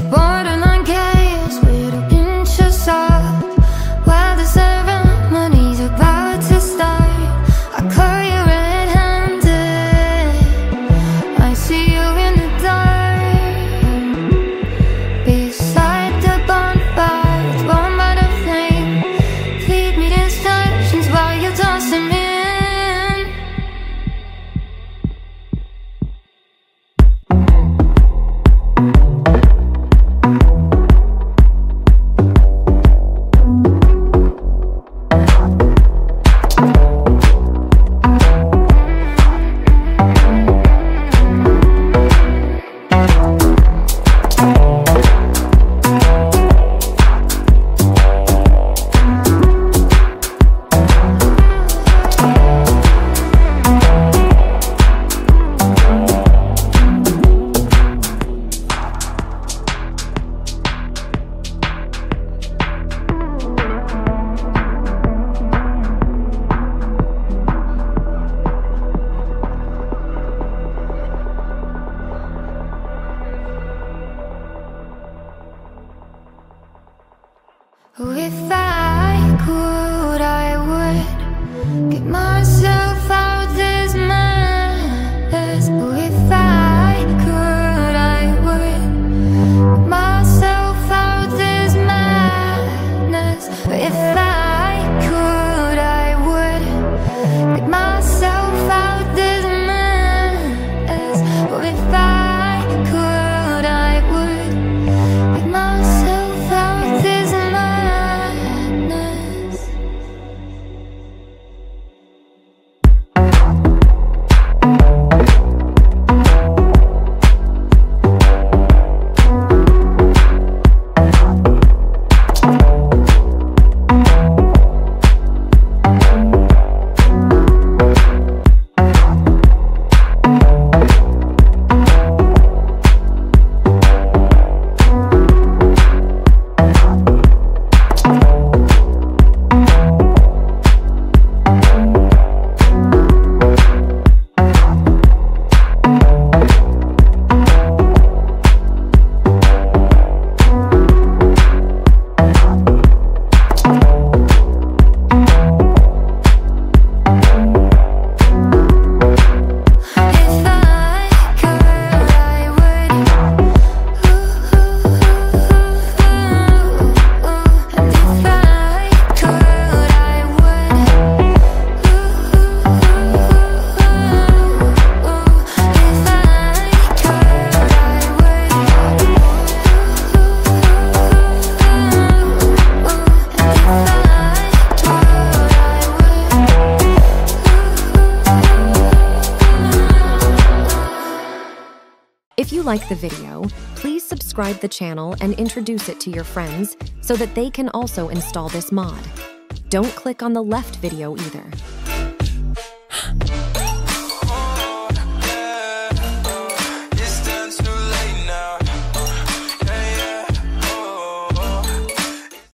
was If I could, I would get my If you like the video, please subscribe the channel and introduce it to your friends so that they can also install this mod. Don't click on the left video either.